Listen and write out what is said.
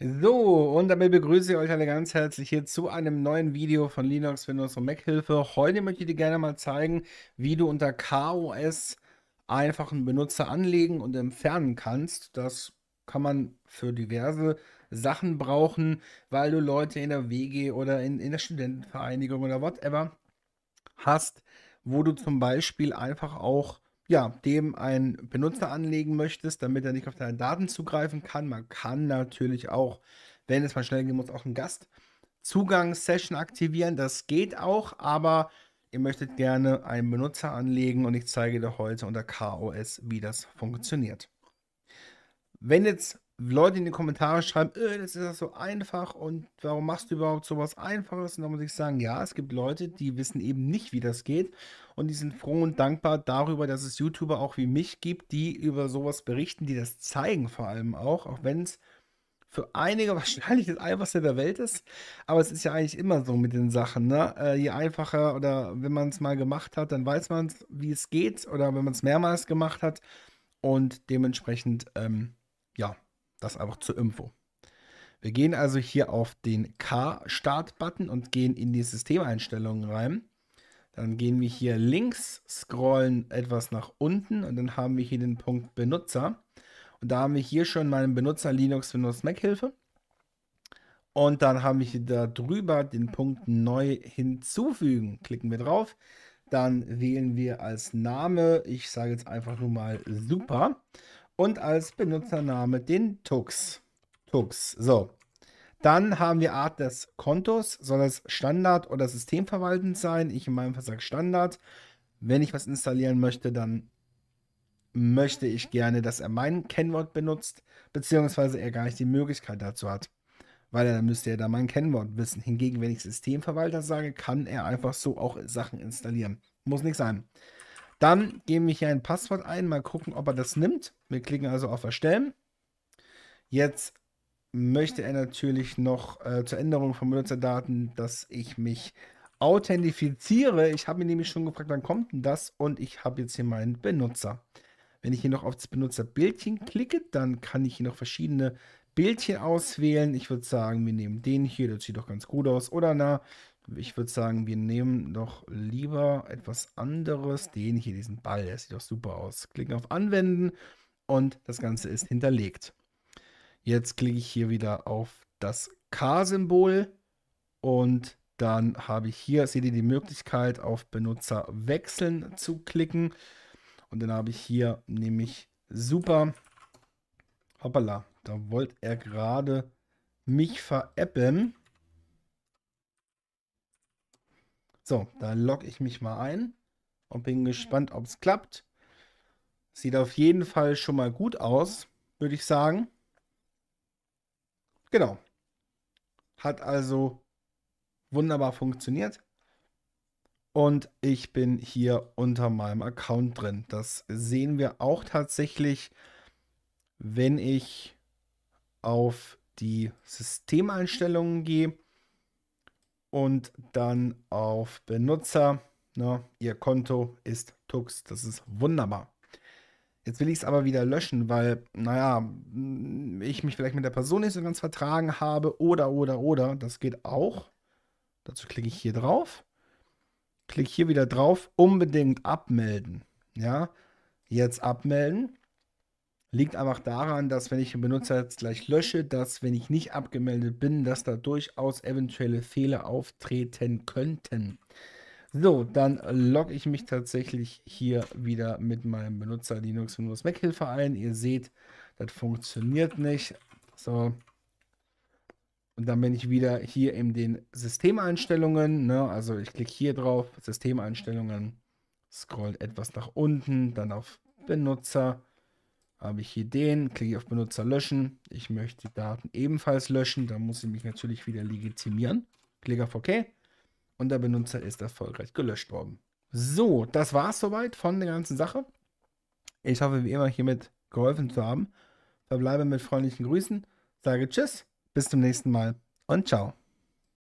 So, und damit begrüße ich euch alle ganz herzlich hier zu einem neuen Video von Linux, Windows und Mac Hilfe. Heute möchte ich dir gerne mal zeigen, wie du unter KOS einfach einen Benutzer anlegen und entfernen kannst. Das kann man für diverse Sachen brauchen, weil du Leute in der WG oder in, in der Studentenvereinigung oder whatever hast, wo du zum Beispiel einfach auch ja, dem einen Benutzer anlegen möchtest, damit er nicht auf deine Daten zugreifen kann. Man kann natürlich auch, wenn es mal schnell gehen muss, auch einen Gastzugang-Session aktivieren. Das geht auch, aber ihr möchtet gerne einen Benutzer anlegen und ich zeige dir heute unter KOS, wie das funktioniert. Wenn jetzt Leute in die Kommentare schreiben, äh, das ist das so einfach und warum machst du überhaupt sowas Einfaches? Und dann muss ich sagen, ja, es gibt Leute, die wissen eben nicht, wie das geht und die sind froh und dankbar darüber, dass es YouTuber auch wie mich gibt, die über sowas berichten, die das zeigen vor allem auch, auch wenn es für einige wahrscheinlich das einfachste der Welt ist, aber es ist ja eigentlich immer so mit den Sachen, ne? Äh, je einfacher oder wenn man es mal gemacht hat, dann weiß man, wie es geht oder wenn man es mehrmals gemacht hat und dementsprechend, ähm, ja, das einfach zur Info. Wir gehen also hier auf den K-Start-Button und gehen in die Systemeinstellungen rein. Dann gehen wir hier links, scrollen etwas nach unten und dann haben wir hier den Punkt Benutzer. Und da haben wir hier schon meinen Benutzer Linux Windows Mac Hilfe. Und dann haben wir hier da drüber den Punkt Neu hinzufügen. Klicken wir drauf. Dann wählen wir als Name, ich sage jetzt einfach nur mal Super und als Benutzername den Tux. Tux. So. Dann haben wir Art des Kontos. Soll es Standard oder systemverwaltend sein? Ich in meinem Fall sage Standard. Wenn ich was installieren möchte, dann möchte ich gerne, dass er mein Kennwort benutzt, beziehungsweise er gar nicht die Möglichkeit dazu hat. Weil dann müsste er da mein Kennwort wissen. Hingegen, wenn ich Systemverwalter sage, kann er einfach so auch Sachen installieren. Muss nicht sein. Dann geben wir hier ein Passwort ein, mal gucken, ob er das nimmt. Wir klicken also auf Erstellen. Jetzt möchte er natürlich noch äh, zur Änderung von Benutzerdaten, dass ich mich authentifiziere. Ich habe mir nämlich schon gefragt, wann kommt denn das? Und ich habe jetzt hier meinen Benutzer. Wenn ich hier noch auf das Benutzerbildchen klicke, dann kann ich hier noch verschiedene Bildchen auswählen. Ich würde sagen, wir nehmen den hier, das sieht doch ganz gut aus. Oder na, ich würde sagen, wir nehmen doch lieber etwas anderes. Den hier, diesen Ball, der sieht doch super aus. Klicken auf Anwenden und das Ganze ist hinterlegt. Jetzt klicke ich hier wieder auf das K-Symbol und dann habe ich hier, seht ihr die Möglichkeit auf Benutzer wechseln zu klicken. Und dann habe ich hier nämlich super, hoppala, da wollte er gerade mich veräppeln. So, da logge ich mich mal ein und bin gespannt, ob es klappt. Sieht auf jeden Fall schon mal gut aus, würde ich sagen. Genau. Hat also wunderbar funktioniert. Und ich bin hier unter meinem Account drin. Das sehen wir auch tatsächlich, wenn ich auf die Systemeinstellungen gehe und dann auf Benutzer. Ne, ihr Konto ist Tux. Das ist wunderbar. Jetzt will ich es aber wieder löschen, weil, naja, ich mich vielleicht mit der Person nicht so ganz vertragen habe oder, oder, oder. Das geht auch. Dazu klicke ich hier drauf. Klicke hier wieder drauf. Unbedingt abmelden. Ja, jetzt abmelden. Liegt einfach daran, dass wenn ich den Benutzer jetzt gleich lösche, dass wenn ich nicht abgemeldet bin, dass da durchaus eventuelle Fehler auftreten könnten. So, dann logge ich mich tatsächlich hier wieder mit meinem Benutzer Linux Windows Mac Hilfe ein. Ihr seht, das funktioniert nicht. So. Und dann bin ich wieder hier in den Systemeinstellungen. Ne? Also ich klicke hier drauf, Systemeinstellungen, scrollt etwas nach unten, dann auf Benutzer habe ich hier den, klicke auf Benutzer löschen. Ich möchte die Daten ebenfalls löschen. Da muss ich mich natürlich wieder legitimieren. Klicke auf OK und der Benutzer ist erfolgreich gelöscht worden. So, das war es soweit von der ganzen Sache. Ich hoffe, wie immer, hiermit geholfen zu haben. Verbleibe mit freundlichen Grüßen, sage Tschüss, bis zum nächsten Mal und ciao.